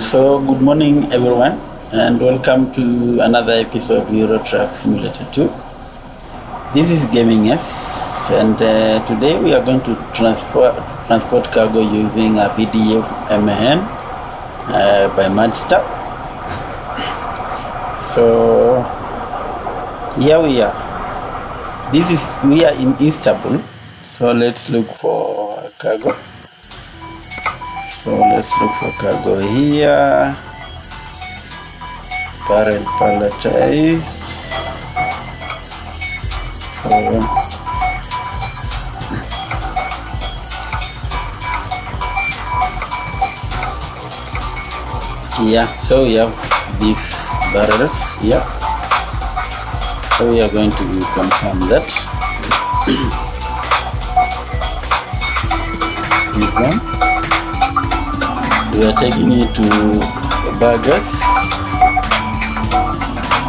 so good morning everyone and welcome to another episode of Euro Truck Simulator 2. This is Gaming Ace and uh, today we are going to transport transport cargo using a BDF MAN uh, by Madster. So here we are. This is we are in Istanbul. So let's look for cargo. So let's look for cargo here. Palletized. So yeah, so we have these barrels here. So we are going to confirm that. this. We are taking it to Burgas.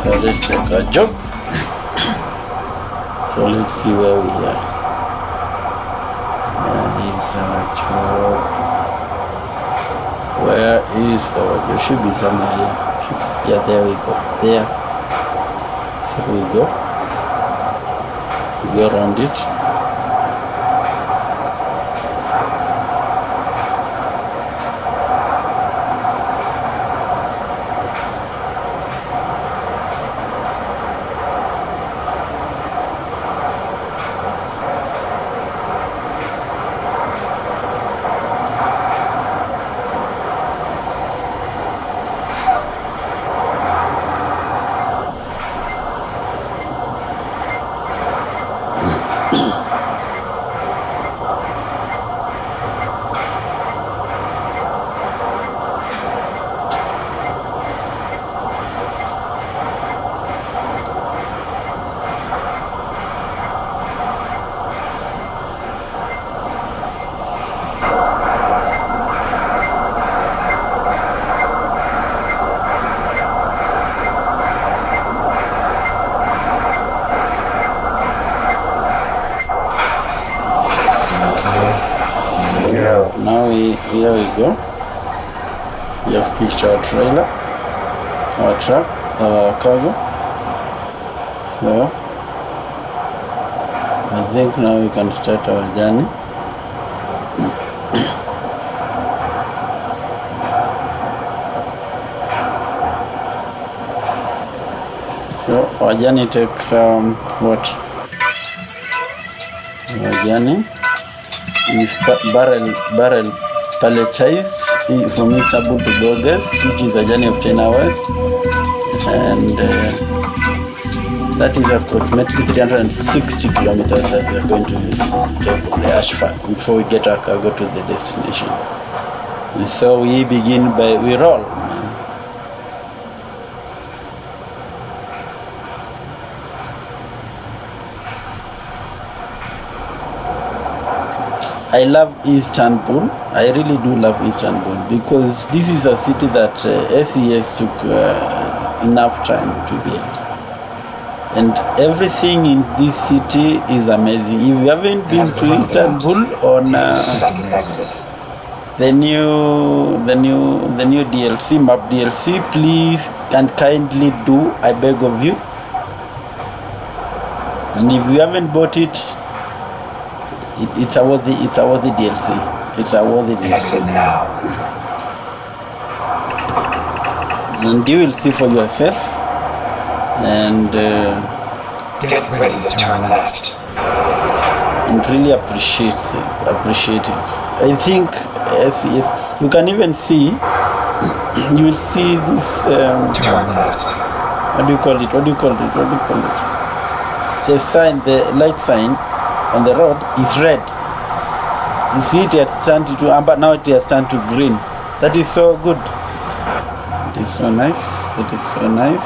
So uh, let's check our job. So let's see where we are. Uh, where is our job? Where is our job? Should be somewhere here. Yeah, there we go. There. So we go. We go around it. Have or a truck or a cargo. So I think now we can start our journey. So our journey takes um what? Our journey is ba- barrel barrel palletized from Istanbul to Burgas, which is a journey of 10 hours, and uh, that is approximately 360 kilometers that we are going to take on the asphalt before we get our cargo to the destination. And so we begin by we roll. man. I love Istanbul. I really do love Istanbul because this is a city that uh, SCS took uh, enough time to build. And everything in this city is amazing. If you haven't been to Istanbul on uh, the new the new the new DLC map DLC, please and kindly do. I beg of you. And if you haven't bought it, it it's a worthy it's a worthy DLC. It's a worthy Exit DLC. now. And you will see for yourself. And uh, Get ready to turn left. and really appreciate it. Appreciate it. I think yes, yes, you can even see. You will see this. Um, Turn left. what do you call it? What do you call it? What do you call it? The sign, the light sign on the road is red. You see it has turned to amber, now it has turned to green. That is so good. It is so nice. It is so nice.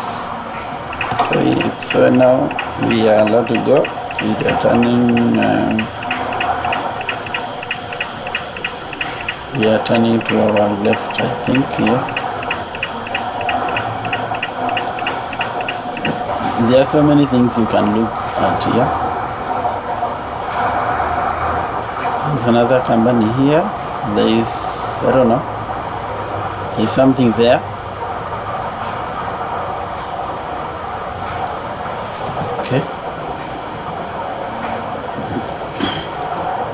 So, so now we are allowed to go. We are turning. Um, we are turning to our left, I think. Yes. There are so many things you can look at here. There's another company here. There is, I don't know, there's something there. Okay.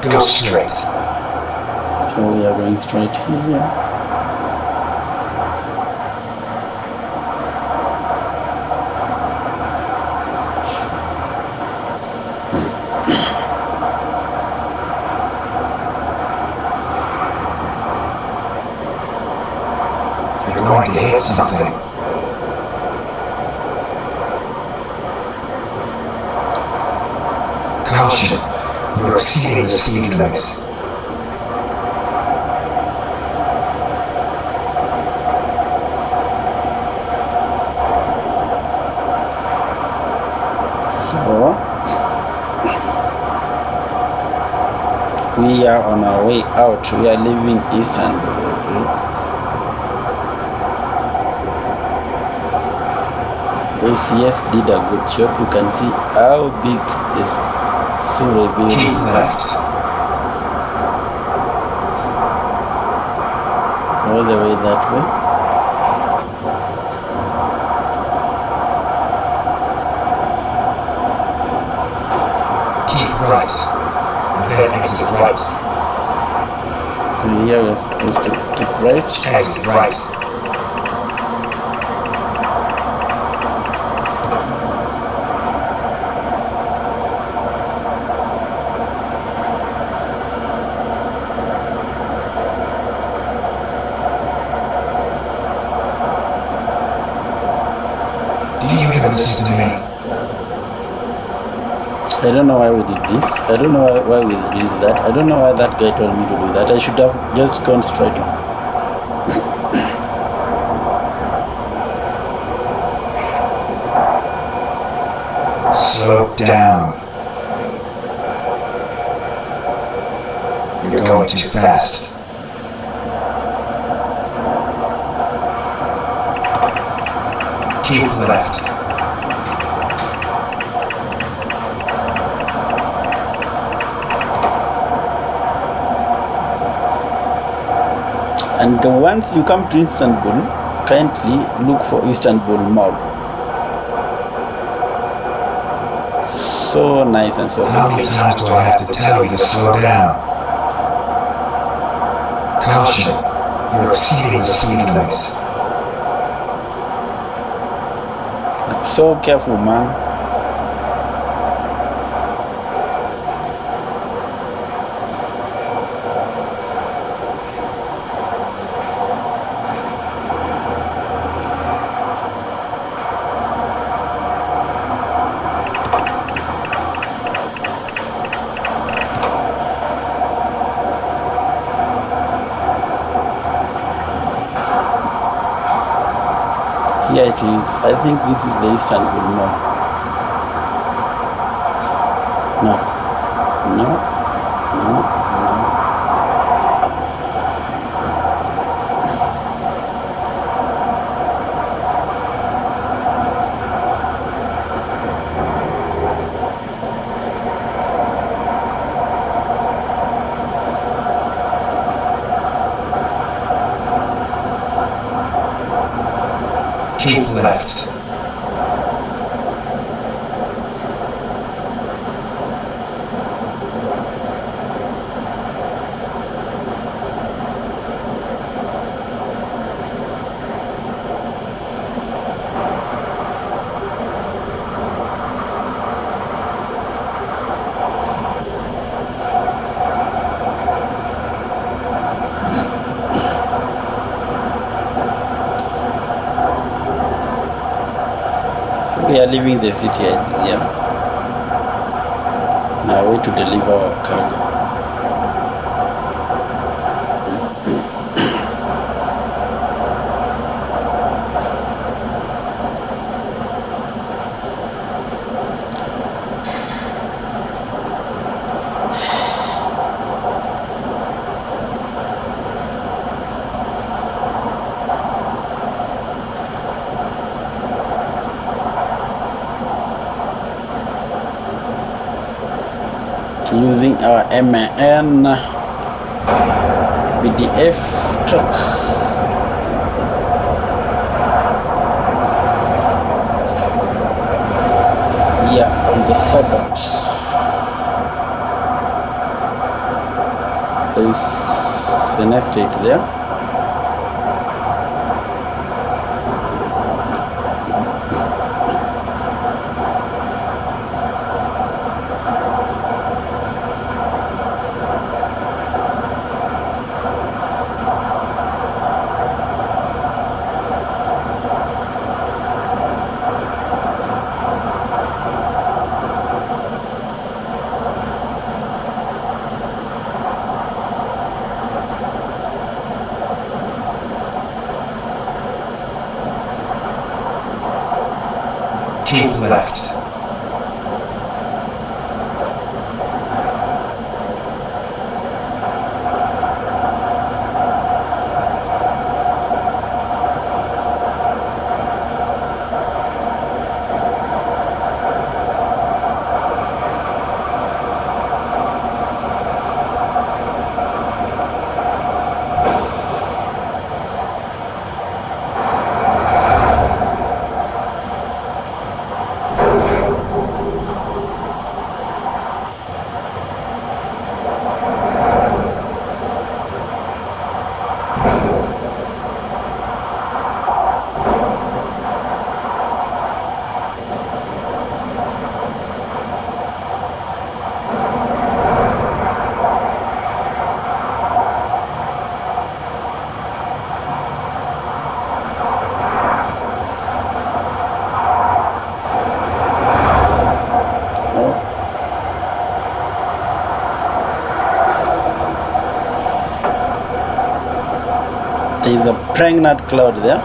Go straight. So we are going straight here. You're going to hit something. Caution. You're exceeding the speed limit. So we are on our way out. We are leaving Istanbul. SCS did a good job. You can see how big is Keep Surabhi. left. All the way that way. Keep right. And then exit right. So here we're supposed to keep right. Exit right. Do you even listen to me? I don't know why we did this. I don't know why, why we did that. I don't know why that guy told me to do that. I should have just gone straight on. Slow down. You're going too fast. Keep left. And once you come to Istanbul, kindly look for Istanbul Mall. So nice and so How many times do I have to tell you to slow down? Caution. You're exceeding the speed limit. So careful, man. Here it is. I think this is the Istanbul Mall. Keep left. We are leaving the city, yeah. Now way to deliver our cargo. Using our MAN BDF truck. Yeah, on the forward. There's an estate there. Pregnant cloud there.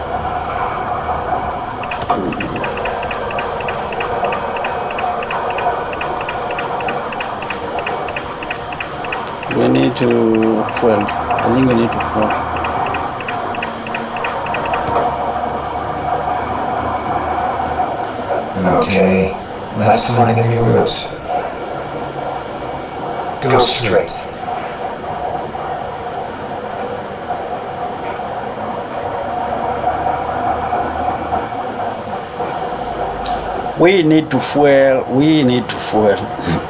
We need to fuel. I think we need to fuel. Okay, let's find a new route. Go straight. We need to fuel. We need to fuel.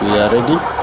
We are ready.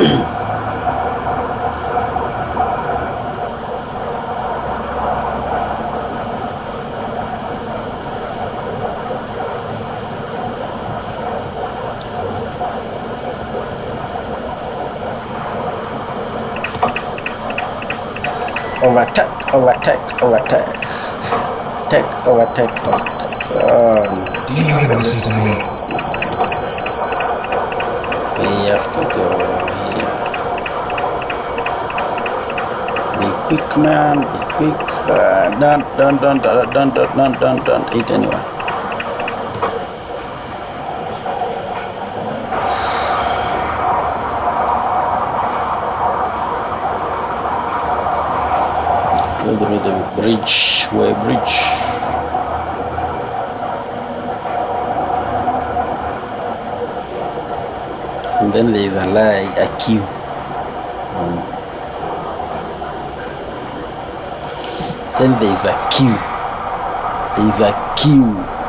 Overtake, overtake, overtake. Take, overtake, overtake. Um, Do you even listen to me? we have to go here. Be quick, man. Quick. Uh, don't, don't, don't, don't, don't, don't, don't, don't anyone. Go through the bridge, way bridge. And then there is a lie, a queue. Um, then there is a queue. There is a queue.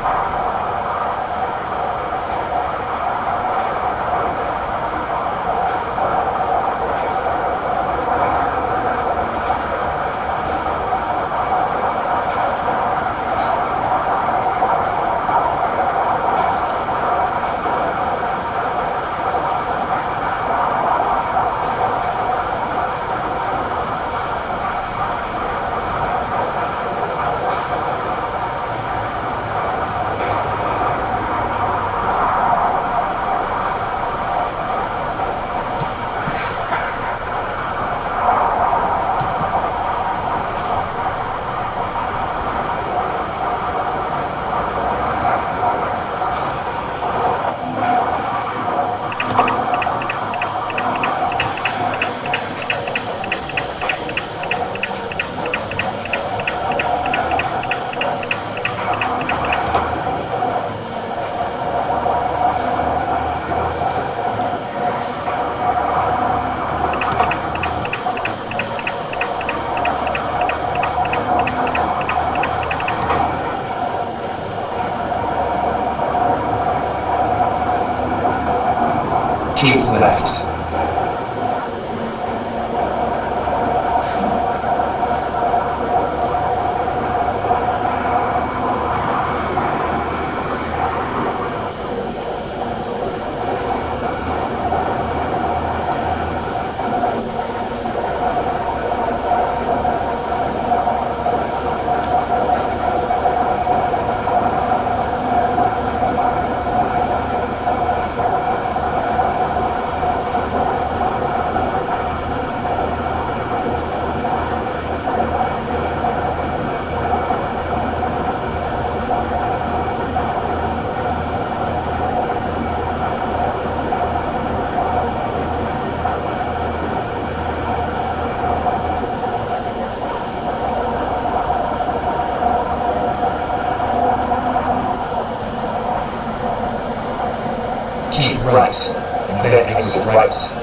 is right.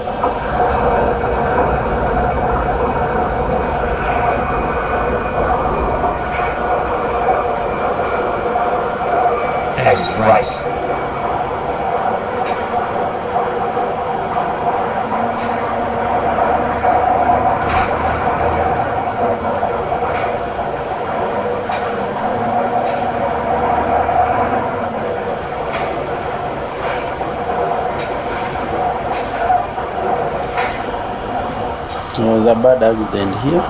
dark end here.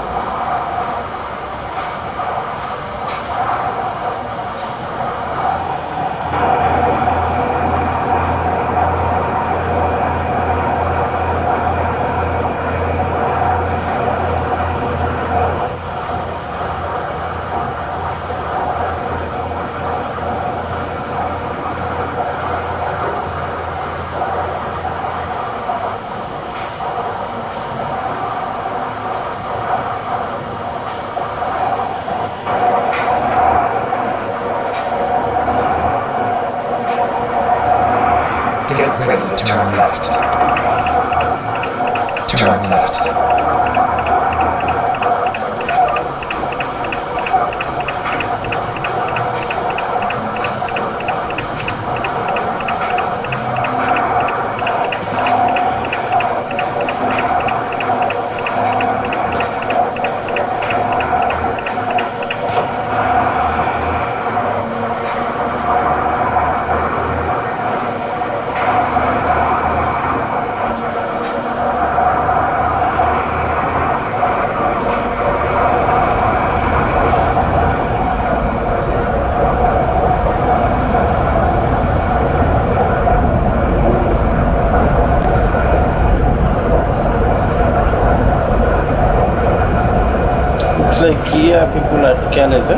Here people are careless.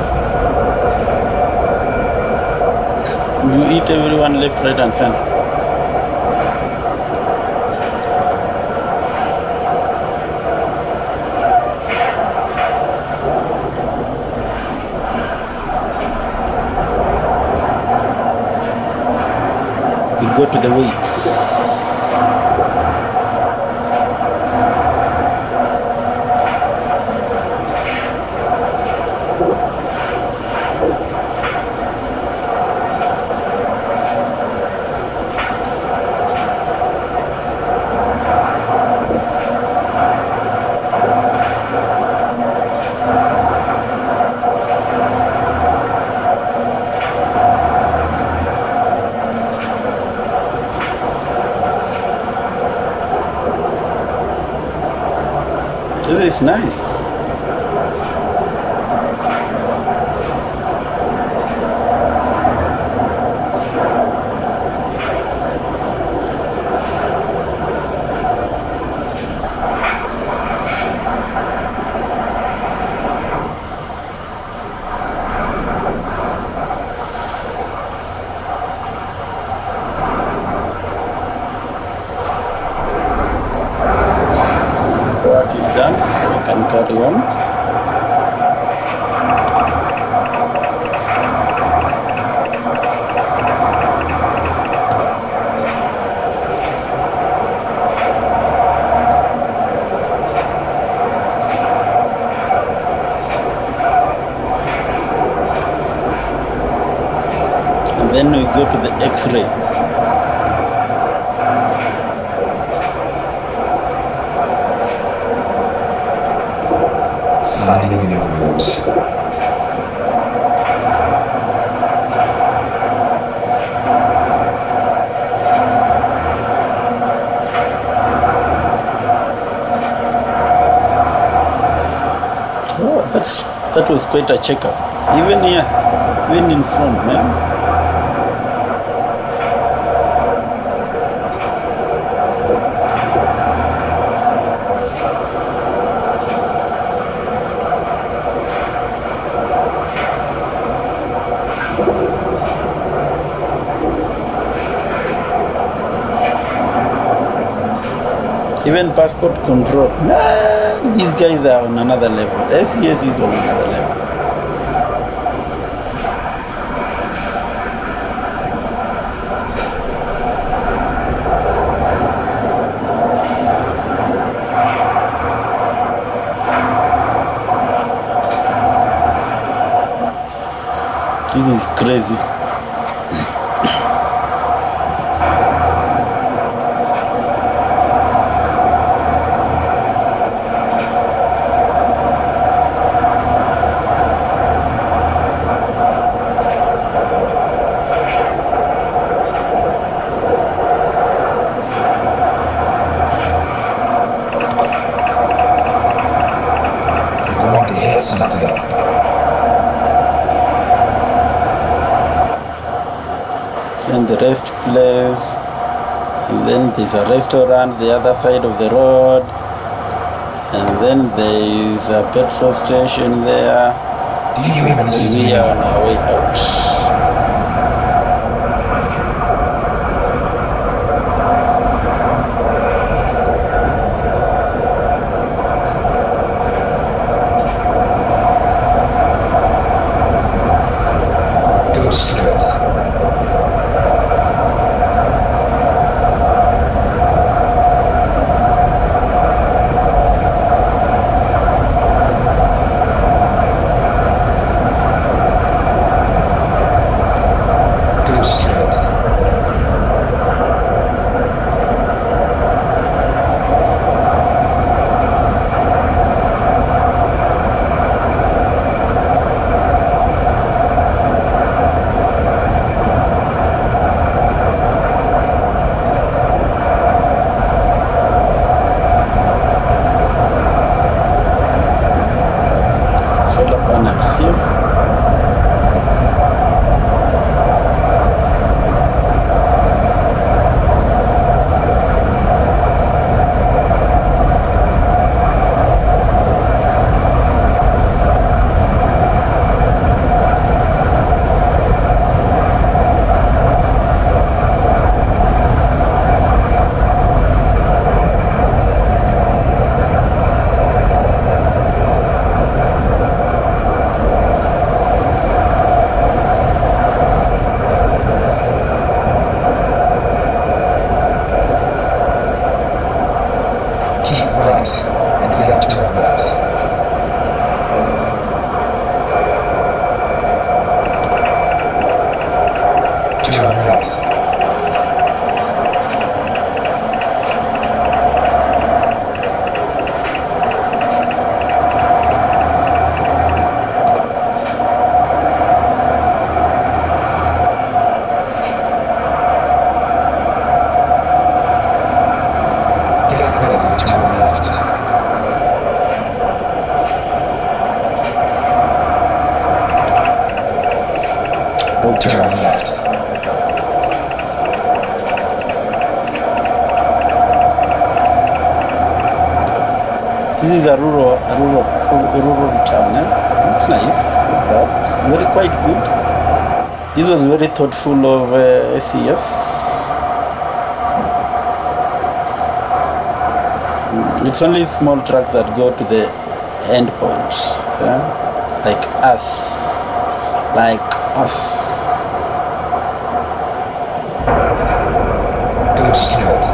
You eat everyone left, right, and center. We go to the weights. Nice. Work is done, so we can carry on. And then we go to the X-ray. Finding the root. That's that was quite a checkup. Even here, even in front, man. Even passport control. These guys are on another level. SCS is on another level. This is crazy. There's a restaurant the other side of the road and then there is a petrol station there. Do you even listen to we are on our way out This was very thoughtful of uh, SCS. Mm, it's only small trucks that go to the end point. Yeah? Like us. Like us. Ghost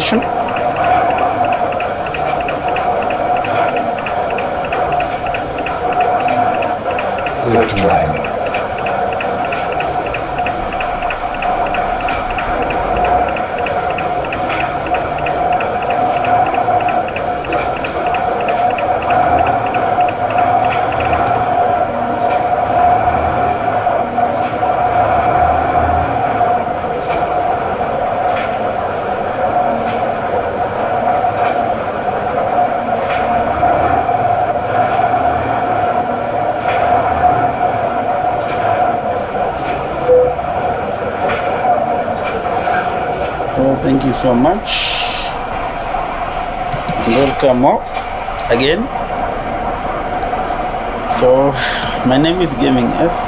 to our destination. Good driving. Oh, thank you so much. Welcome all again. So, my name is Gaming Ace.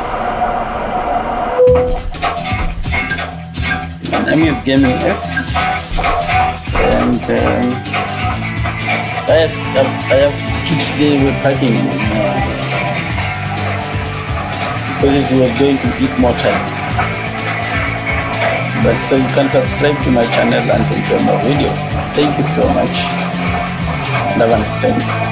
My name is Gaming Ace, and um, I have I have skipped the packing uh, because it going to eat more time. But so you can subscribe to my channel and enjoy more videos. Thank you so much. Have a nice time.